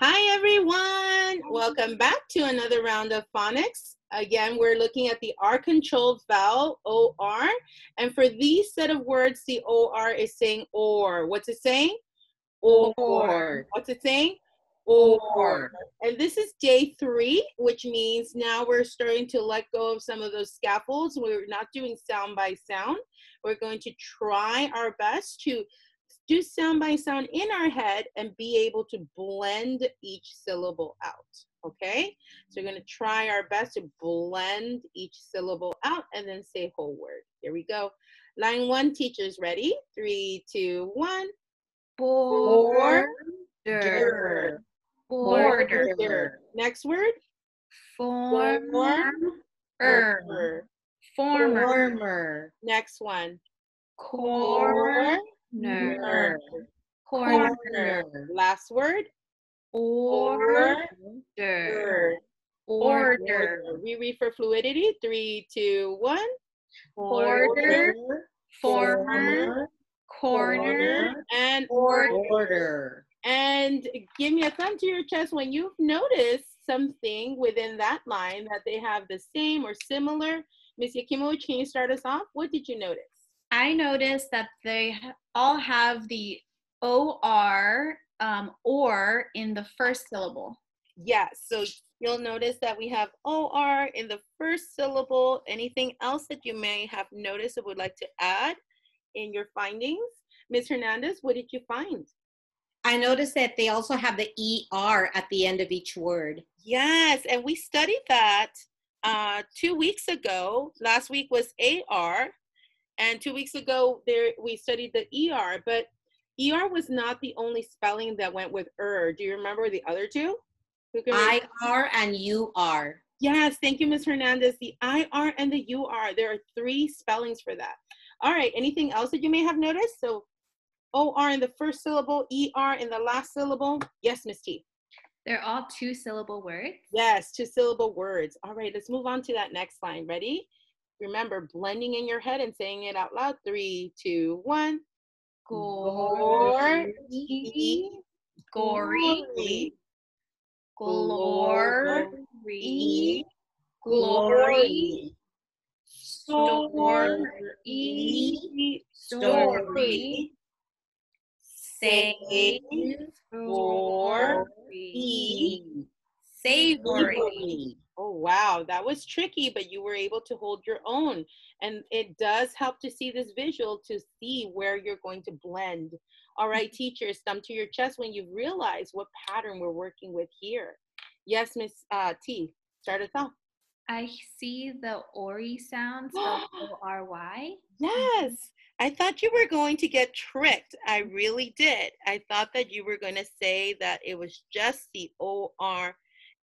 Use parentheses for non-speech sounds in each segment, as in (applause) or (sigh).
Hi, everyone. Welcome back to another round of phonics. Again, we're looking at the R controlled vowel, OR. And for these set of words, the OR is saying OR. What's it saying? Or. What's it saying? Or. And this is day three, which means now we're starting to let go of some of those scaffolds. We're not doing sound by sound. We're going to try our best to do sound by sound in our head and be able to blend each syllable out. Okay? So we're going to try our best to blend each syllable out and then say whole word. Here we go. Line one, teachers ready? Three, two, one. Border. Border. Border. Next word. Former. Former. Former. Former. Next one. Corner. Corner. Corner. Corner. Last word. Order. Order. Order. We read for fluidity. Three, two, one. Order. Former. Former. Corner. And Order. Order. and give me a thumb to your chest when you've noticed something within that line that they have the same or similar. Miss Yakimowicz, can you start us off? What did you notice? I noticed that they all have the OR um, or in the first syllable. Yes, so you'll notice that we have OR in the first syllable. Anything else that you may have noticed or would like to add in your findings? Ms. Hernandez, what did you find? I noticed that they also have the ER at the end of each word. Yes, and we studied that uh, two weeks ago. Last week was AR, and two weeks ago there we studied the ER. But ER was not the only spelling that went with ER. Do you remember the other two? Who can re- IR and UR. Yes, thank you, Ms. Hernandez. The IR and the UR. There are three spellings for that. All right. Anything else that you may have noticed? So OR in the first syllable, ER in the last syllable. Yes, Miss T. They're all two syllable words. Yes, two syllable words. All right, let's move on to that next line. Ready? Remember blending in your head and saying it out loud. Three, two, one. Gory, Gory. glory, Glory. glory, Story. story, save, Story. savory. Oh, wow. That was tricky, but you were able to hold your own. And it does help to see this visual to see where you're going to blend. All right, teachers, thumb to your chest when you realize what pattern we're working with here. Yes, Miss uh, T, start us off. I see the ori sound spelled O R Y. (gasps) Yes. I thought you were going to get tricked. I really did. I thought that you were going to say that it was just the OR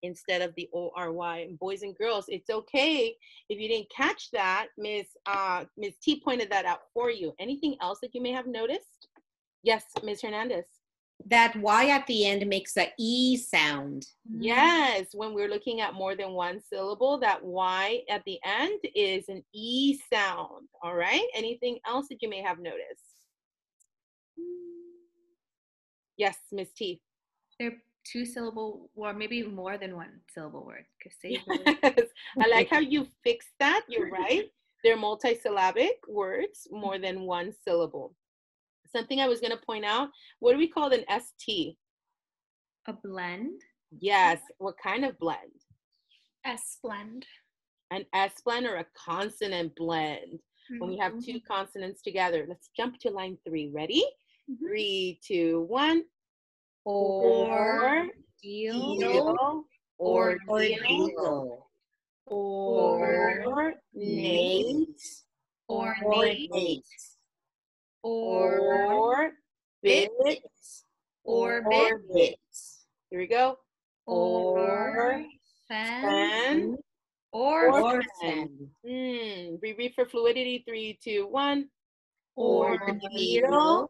instead of the ORY. And boys and girls, it's okay if you didn't catch that. Miss uh, Miss T pointed that out for you. Anything else that you may have noticed? Yes, Miss Hernandez. That Y at the end makes the E sound. Yes, when we're looking at more than one syllable, that Y at the end is an E sound. All right. Anything else that you may have noticed? Yes, Miss T. They're two syllable or maybe more than one syllable savory. Yes. (laughs) I like how you (laughs) fixed that. You're right. They're multisyllabic words, more than one syllable. Something I was going to point out what do we call an ST? a blend. Yes. What kind of blend? S blend. An S blend or a consonant blend? When we have two consonants together. Let's jump to line three. Ready? Mhm. Three, two, one. Or, deal, Deal. or ordeal. Or. Nate. ornate, Ornate. or Or. bits. orbit, Orbit. Here we go. or And. or Orphan. Hmm. We read for fluidity. Three, two, one. Ordeal.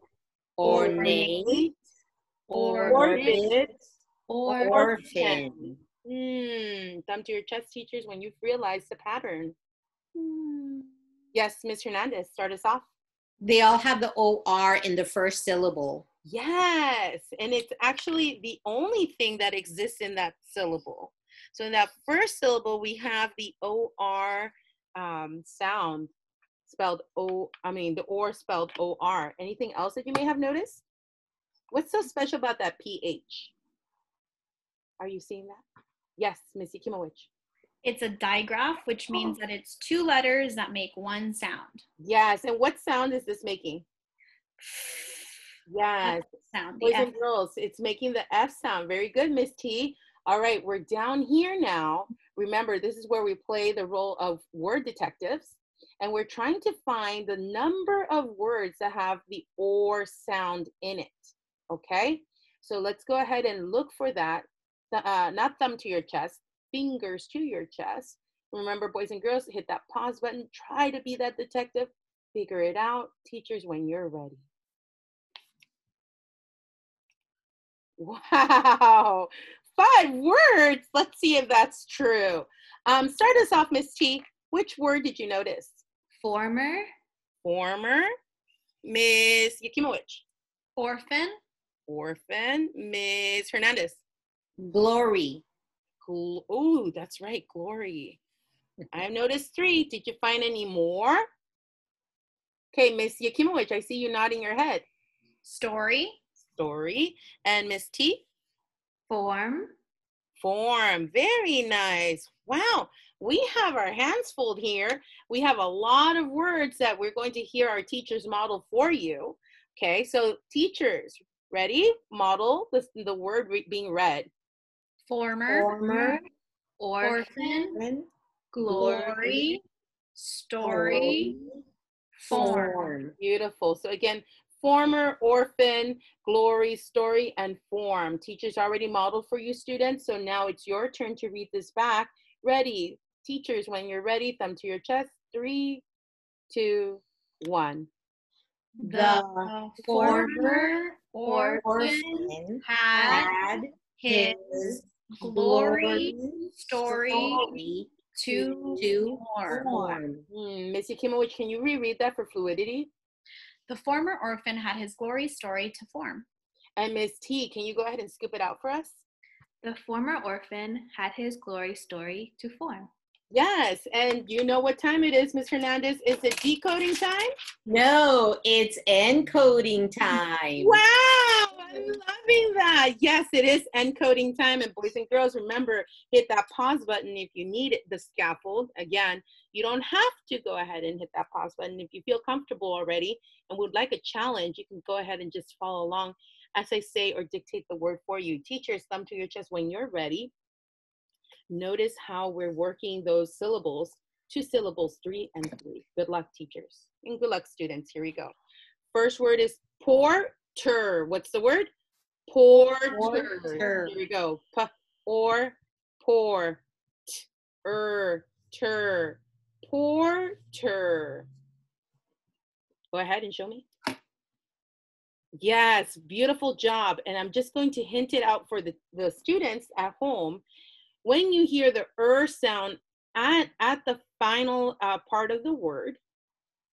Ornate. Orbit. or Orphan. Hmm. Thumb to your chest, teachers, when you've realized the pattern. Yes, Ms. Hernandez, start us off. They all have the OR in the first syllable. Yes, and it's actually the only thing that exists in that syllable. So in that first syllable, we have the OR um, sound spelled O, I mean, the OR spelled OR. Anything else that you may have noticed? What's so special about that PH? Are you seeing that? Yes, Miss Yakimowicz. It's a digraph, which oh. means that it's two letters that make one sound. Yes, and what sound is this making? Yes, Sound. Boys F. and girls, it's making the F sound. Very good, Miss T. All right, we're down here now. Remember, this is where we play the role of word detectives, and we're trying to find the number of words that have the or sound in it. Okay, so let's go ahead and look for that. Th- Uh, not thumb to your chest, fingers to your chest. Remember, boys and girls, hit that pause button. Try to be that detective. Figure it out, teachers, when you're ready. Wow, five words. Let's see if that's true. Um, start us off, Miss T. Which word did you notice? Former, Former, Miss Yakimowicz. orphan, Orphan, Miss Hernandez. Glory. Gl- oh, that's right, glory. (laughs) I've noticed three. Did you find any more? Okay, Miss Yakimowicz, I see you nodding your head. story, Story. And Miss T? Form. Form. Very nice. Wow. We have our hands full here. We have a lot of words that we're going to hear our teachers model for you. Okay, so teachers, ready? Model the, the word re- being read. former, Former. orphan, Form. glory, story, form. Beautiful. So again, former, orphan, glory, story, and form. Teachers already modeled for you students. So now it's your turn to read this back. Ready? Teachers, when you're ready, thumb to your chest. Three, two, one. The former former orphan Orphan had had his his glory story story to to form. form. Hmm, Miss Yakimowicz, can you reread that for fluidity? The former orphan had his glory story to form. And Miss T, can you go ahead and scoop it out for us? The former orphan had his glory story to form. Yes, and you know what time it is, Miss Hernandez? Is it decoding time? No, it's encoding time. Wow, I'm loving that. Yes, it is encoding time. And boys and girls, remember, hit that pause button if you need it, the scaffold. Again, you don't have to go ahead and hit that pause button. If you feel comfortable already and would like a challenge, you can go ahead and just follow along as I say or dictate the word for you. Teachers, thumb to your chest when you're ready. Notice how we're working those syllables, two syllables, three and three. Good luck, teachers. And good luck, students. Here we go. First word is porter. What's the word? Porter. Porter. Here we go. P or pour. T er ter. Porter. Go ahead and show me. Yes, beautiful job. And I'm just going to hint it out for the, the students at home. When you hear the er sound at, at the final uh, part of the word,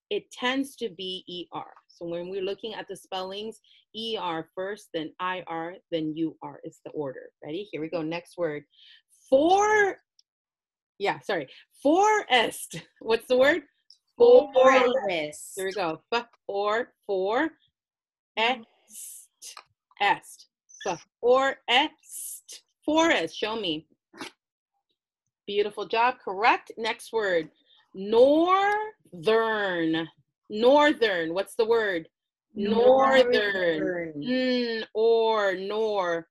it tends to be ER. So when we're looking at the spellings, ER first, then IR, then UR is the order. Ready? Here we go. Next word. For, yeah, sorry. Forest. (laughs) What's the word? Forest. Forest. Here we go. F or for est est. F or est forest. Show me. Beautiful job. Correct. Next word. Northern. Northern. What's the word? Northern. Mm, or nor.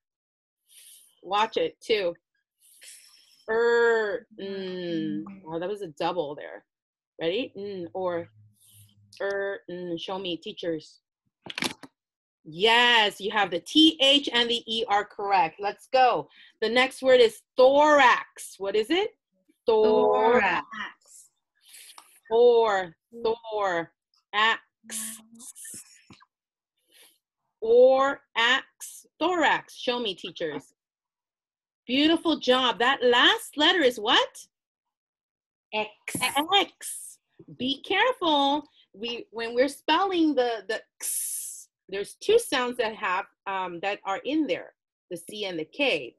Watch it too. Er. Mm. Oh, that was a double there. Ready? Mm, or er. Mm, show me, teachers. Yes, you have the TH and the ER correct. Let's go. The next word is thorax. What is it? Thorax. Or, Thor. Ax. Or ax. Thorax. Show me, teachers. Beautiful job. That last letter is what? X. X. Be careful. We when we're spelling the the x, there's two sounds that have um, that are in there, the C and the K.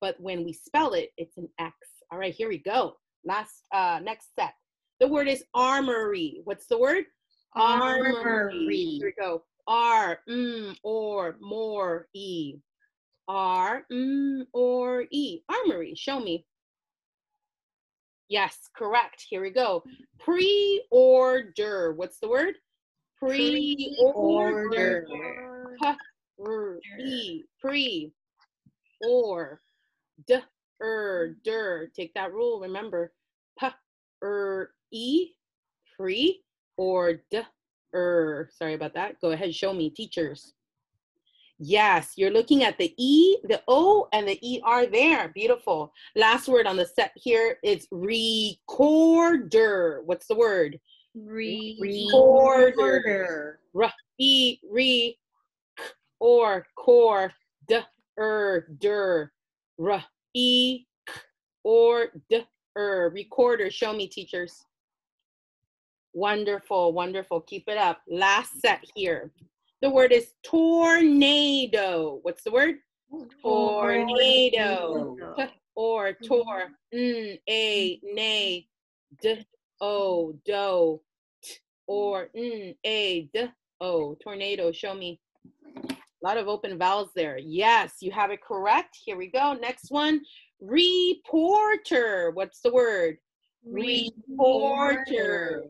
But when we spell it, it's an X. All right, here we go. Last uh, next set. The word is armory. What's the word? Armory. Here we go. R, mm, or, more, E. R, mm, or, E. Armory. Show me. Yes, correct. Here we go. Pre-order. What's the word? Pre-order. R, E. Pre. Or. D, er, der. Take that rule. Remember. P, er, E. Pre. Or D, er. Sorry about that. Go ahead. Show me, teachers. Yes, you're looking at the E, the O, and the ER there. Beautiful. Last word on the set here is recorder. What's the word? Re- Recorder. E, re, k, or, core, d, er, der, r, e, k, or, d, er. Recorder. Show me, teachers. Wonderful, wonderful. Keep it up. Last set here. The word is tornado. What's the word? Tornado. T, or, tor, n, a, nay, d, o, do, t, or, n, a, d, o. Tornado. Show me. A lot of open vowels there. Yes, you have it correct. Here we go. Next one. Reporter. What's the word? Reporter.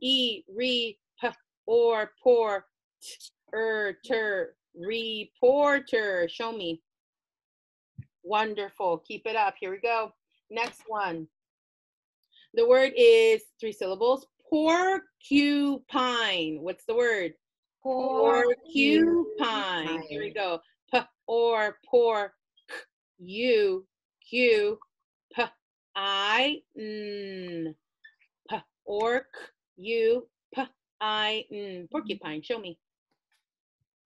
E, re, p, or, por, t, er, ter, reporter. Show me. Wonderful. Keep it up. Here we go. Next one. The word is three syllables. Porcupine. What's the word? Porcupine. Here we go. P or por you q p i n p orc you p i n mm-hmm. porcupine. Show me.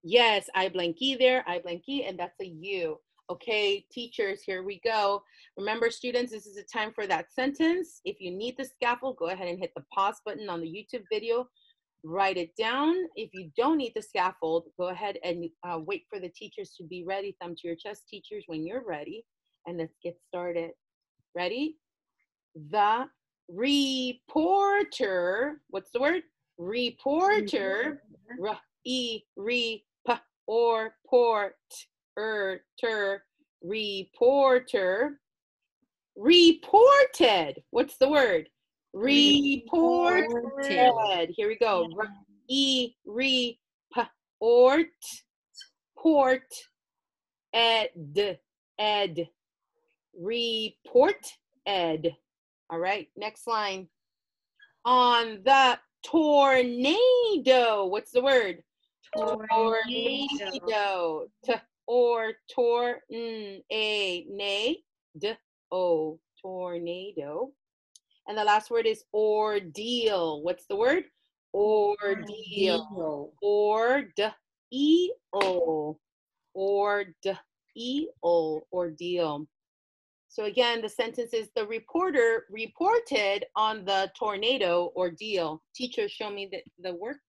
Yes, I blanky there, I blanky, and that's a U. Okay, teachers, here we go. Remember, students, this is a time for that sentence. If you need the scaffold, go ahead and hit the pause button on the YouTube video. Write it down. If you don't need the scaffold, go ahead and uh, wait for the teachers to be ready. Thumb to your chest, teachers, when you're ready. And let's get started. Ready? The reporter, what's the word? Reporter, r, e, re, p, or, port, er, ter, reporter, reported. What's the word? Reported. Here we go. E, re, p, ort, port, ed, ed, report, ed. All right, next line. On the tornado. What's the word? Tornado. T or tor n a nay d o tornado. And the last word is ordeal. What's the word? Ordeal. Or d e o. Or d e o. Ordeal. So again, the sentence is the reporter reported on the tornado ordeal. Teacher, show me the, the work.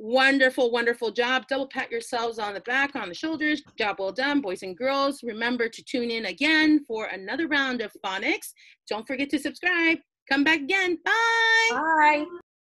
Wonderful, wonderful job. Double pat yourselves on the back, on the shoulders. Job well done, boys and girls. Remember to tune in again for another round of phonics. Don't forget to subscribe. Come back again. Bye. Bye.